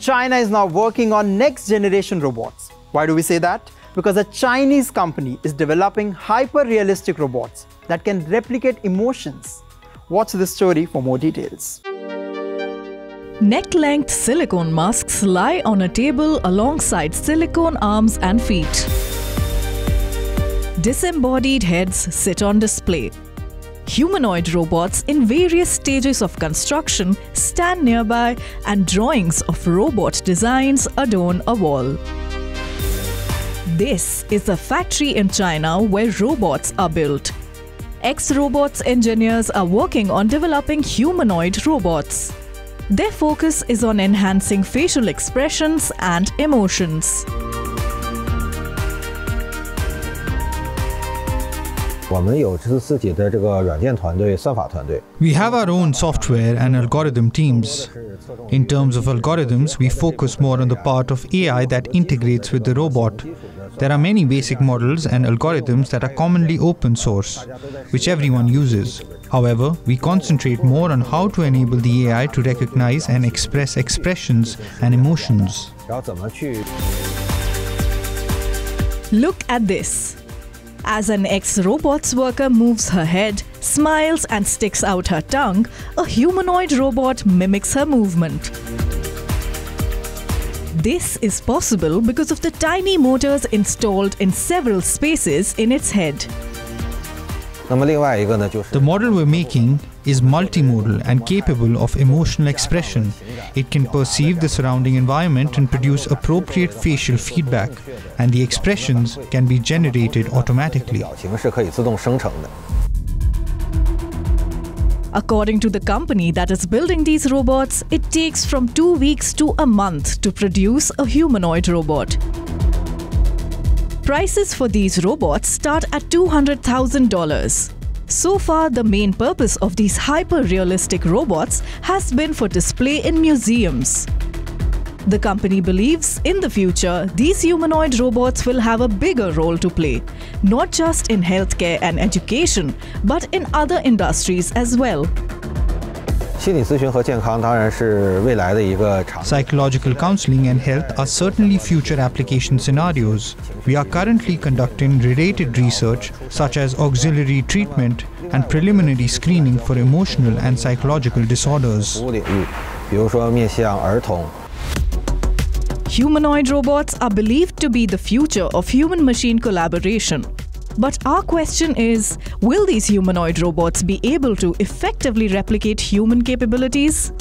China is now working on next generation robots. Why do we say that? Because a Chinese company is developing hyper realistic robots that can replicate emotions. Watch this story for more details. Neck length silicone masks lie on a table alongside silicone arms and feet. Disembodied heads sit on display. Humanoid robots in various stages of construction stand nearby and drawings of robot designs adorn a wall. This is a factory in China where robots are built. Ex-robots engineers are working on developing humanoid robots. Their focus is on enhancing facial expressions and emotions. We have our own software and algorithm teams. In terms of algorithms, we focus more on the part of AI that integrates with the robot. There are many basic models and algorithms that are commonly open source, which everyone uses. However, we concentrate more on how to enable the AI to recognize and express expressions and emotions. Look at this. As an ex-robots worker moves her head, smiles and sticks out her tongue, a humanoid robot mimics her movement. This is possible because of the tiny motors installed in several spaces in its head. The model we're making is multimodal and capable of emotional expression. It can perceive the surrounding environment and produce appropriate facial feedback, and the expressions can be generated automatically. According to the company that is building these robots, it takes from two weeks to a month to produce a humanoid robot. Prices for these robots start at $200,000. So far, the main purpose of these hyper-realistic robots has been for display in museums. The company believes in the future, these humanoid robots will have a bigger role to play, not just in healthcare and education, but in other industries as well. Psychological counseling and health are certainly future application scenarios. We are currently conducting related research such as auxiliary treatment and preliminary screening for emotional and psychological disorders. Humanoid robots are believed to be the future of human-machine collaboration. But our question is, will these humanoid robots be able to effectively replicate human capabilities?